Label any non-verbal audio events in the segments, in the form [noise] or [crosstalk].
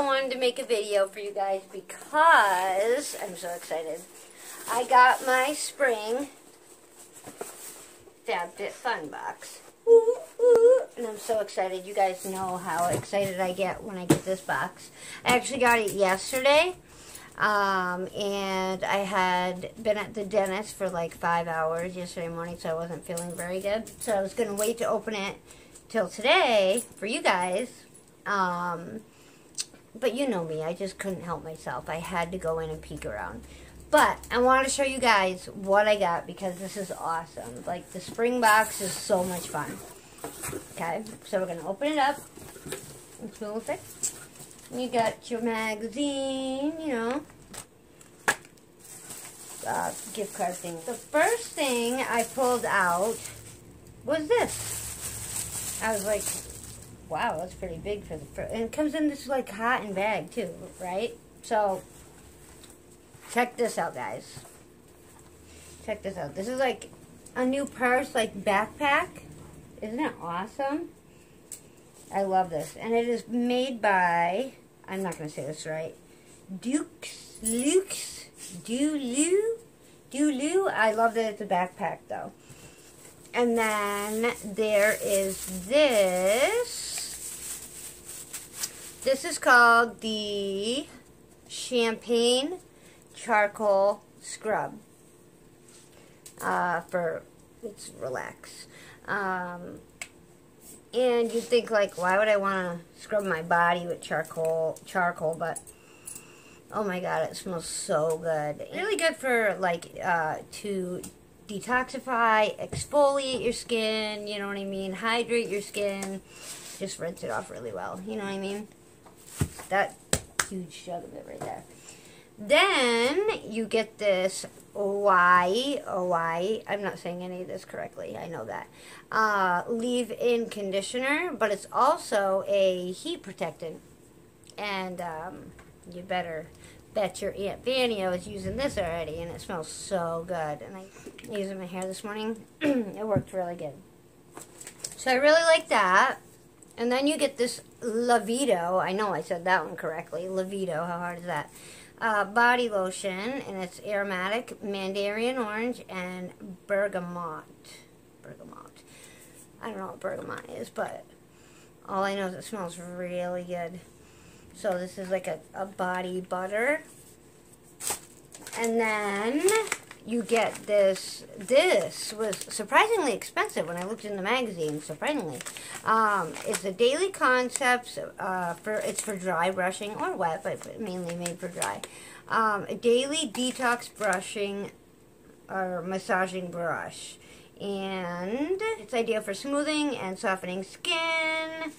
I wanted to make a video for you guys because I'm so excited. I got my spring FabFitFun box. And I'm so excited. You guys know how excited I get when I get this box. I actually got it yesterday. Um, and I had been at the dentist for like five hours yesterday morning, so I wasn't feeling very good. So I was going to wait to open it till today for you guys. Um, but you know me, I just couldn't help myself. I had to go in and peek around. But I want to show you guys what I got because this is awesome. Like the spring box is so much fun. Okay, so we're going to open it up it. You got your magazine, you know, uh, gift card thing. The first thing I pulled out was this. I was like, wow, that's pretty big for the first. And it comes in this like cotton bag too, right? So, check this out, guys. Check this out. This is like a new purse, like backpack. Isn't it awesome? I love this. And it is made by, I'm not going to say this right, Dukes, Lukes, Dulu, Dulu. I love that it's a backpack though. And then there is this. This is called the Champagne Charcoal Scrub. Uh, for, it's relax. Um, and you'd think like, why would I want to scrub my body with charcoal, charcoal, but oh my god, it smells so good. Really good for like, uh, to detoxify, exfoliate your skin, you know what I mean, hydrate your skin, just rinse it off really well, you know what I mean? That huge jug of it right there. Then you get this Y, Y, I'm not saying any of this correctly, I know that, uh, leave-in conditioner, but it's also a heat protectant. And um, you better bet your Aunt Fanny I was using this already, and it smells so good. And I used it in my hair this morning. [clears throat] it worked really good. So I really like that. And then you get this Lavito. I know I said that one correctly. Lavito, how hard is that? uh, body lotion, and it's aromatic mandarin orange and bergamot. Bergamot. I don't know what bergamot is, but all I know is it smells really good. So this is like a, a body butter. And then you get this. This was surprisingly expensive when I looked in the magazine. Surprisingly, um, it's a Daily Concepts. Uh, for it's for dry brushing or wet, but mainly made for dry. Um, a daily detox brushing or massaging brush, and it's ideal for smoothing and softening skin.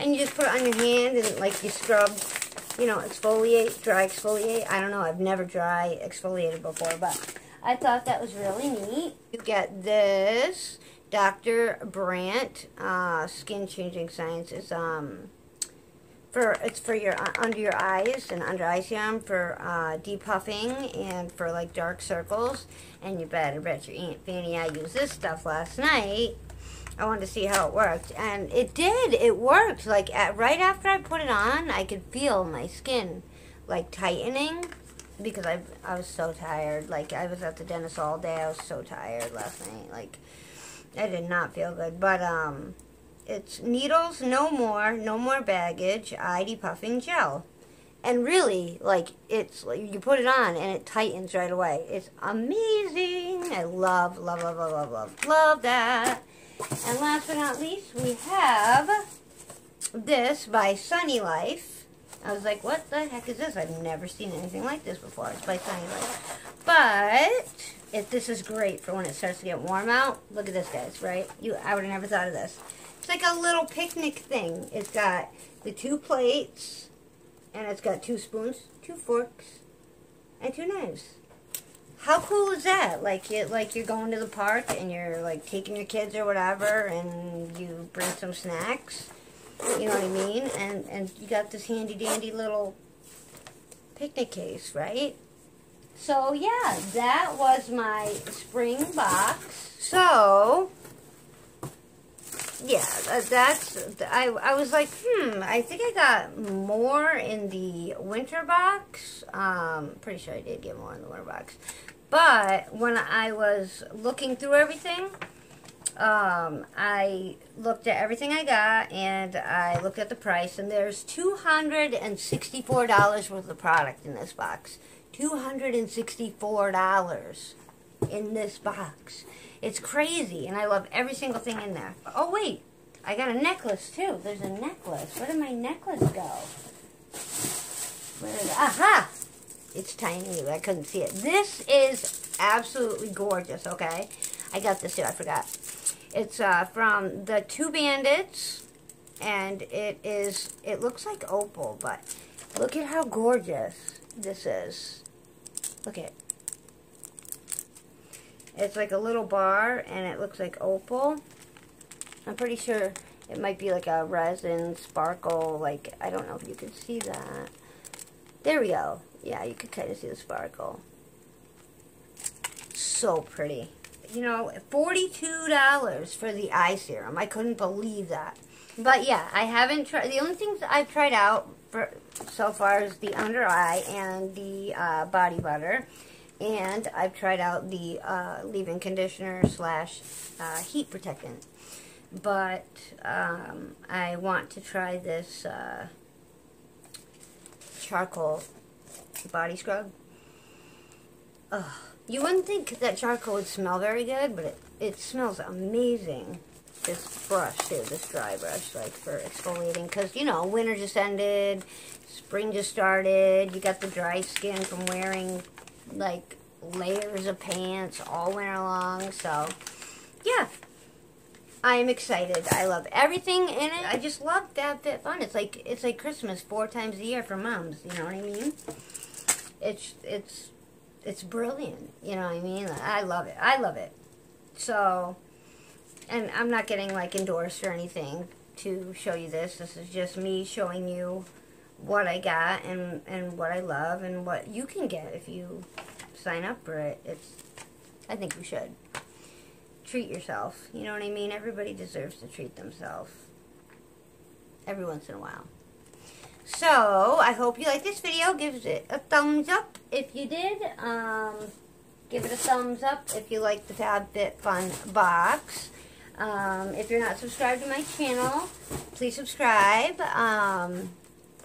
And you just put it on your hand and like you scrub you know, exfoliate, dry exfoliate. I don't know, I've never dry exfoliated before, but I thought that was really neat. You get this Dr. Brandt uh, Skin Changing Science. It's um for it's for your uh, under your eyes and under eye serum for uh, depuffing and for like dark circles. And you better bet your Aunt Fanny I used this stuff last night. I wanted to see how it worked, and it did. It worked. Like at, right after I put it on, I could feel my skin like tightening because I I was so tired. Like I was at the dentist all day. I was so tired last night. Like I did not feel good. But um, it's needles no more, no more baggage. Eye puffing gel, and really like it's you put it on and it tightens right away. It's amazing. I love love love love love love love that. And last but not least, we have this by Sunny Life. I was like, what the heck is this? I've never seen anything like this before. It's by Sunny. But, if this is great for when it starts to get warm out. Look at this, guys, right? You, I would have never thought of this. It's like a little picnic thing. It's got the two plates, and it's got two spoons, two forks, and two knives. How cool is that? Like it, like you're going to the park and you're like taking your kids or whatever, and you bring some snacks you know what I mean? And, and you got this handy dandy little picnic case, right? So yeah, that was my spring box. So, yeah, that's I I was like, hmm, I think I got more in the winter box. Um, pretty sure I did get more in the winter box. But when I was looking through everything, um, I looked at everything I got and I looked at the price and there's $264 worth of product in this box. $264 in this box. It's crazy and I love every single thing in there. Oh wait, I got a necklace too. There's a necklace. Where did my necklace go? Where did, aha! It's tiny. I couldn't see it. This is absolutely gorgeous, okay? I got this too. I forgot. It's uh, from the Two Bandits, and it is, it looks like opal, but look at how gorgeous this is. Look at it. It's like a little bar, and it looks like opal. I'm pretty sure it might be like a resin sparkle, like, I don't know if you can see that. There we go. Yeah, you can kind of see the sparkle. So pretty. You know, $42 for the eye serum. I couldn't believe that. But yeah, I haven't tried, the only things I've tried out for so far is the under eye and the uh, body butter. And I've tried out the uh, leave-in conditioner slash uh, heat protectant. But um, I want to try this uh, charcoal body scrub. Ugh. You wouldn't think that charcoal would smell very good, but it, it smells amazing. This brush too, this dry brush, like for exfoliating. Because, you know, winter just ended, spring just started, you got the dry skin from wearing, like, layers of pants all winter long. So, yeah. I'm excited. I love everything in it. I just love that fun It's like it's like Christmas four times a year for moms. You know what I mean? It's it's it's brilliant. You know what I mean? I love it. I love it. So, and I'm not getting like endorsed or anything to show you this. This is just me showing you what I got and and what I love and what you can get if you sign up for it. It's I think you should treat yourself. You know what I mean? Everybody deserves to treat themselves every once in a while. So, I hope you like this video. Give it a thumbs up if you did. Um, give it a thumbs up if you like the FabFitFun box. Um, if you're not subscribed to my channel, please subscribe. Um,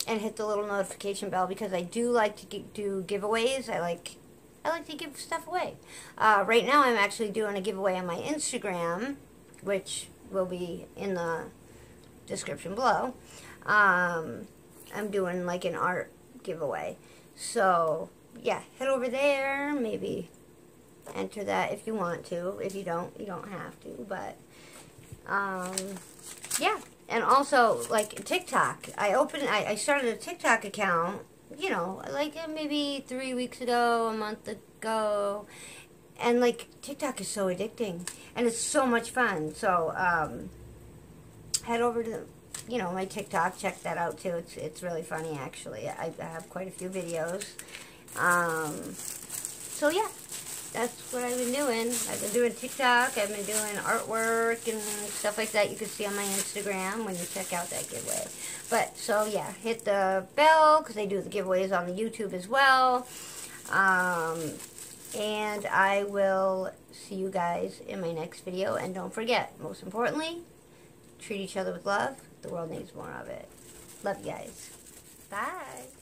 and hit the little notification bell because I do like to do giveaways. I like I like to give stuff away. Uh, right now I'm actually doing a giveaway on my Instagram, which will be in the description below. Um, I'm doing like an art giveaway. So, yeah, head over there, maybe enter that if you want to. If you don't, you don't have to, but, um, yeah. And also, like, TikTok. I opened, I, I started a TikTok account, you know, like uh, maybe three weeks ago, a month ago. And, like, TikTok is so addicting. And it's so much fun. So, um, head over to you know, my TikTok, check that out too. It's, it's really funny actually. I, I have quite a few videos. Um, so yeah, that's what I've been doing. I've been doing TikTok, I've been doing artwork and stuff like that you can see on my Instagram when you check out that giveaway. But, so yeah, hit the bell because they do the giveaways on the YouTube as well. Um, and I will see you guys in my next video. And don't forget, most importantly, treat each other with love. The world needs more of it. Love you guys. Bye.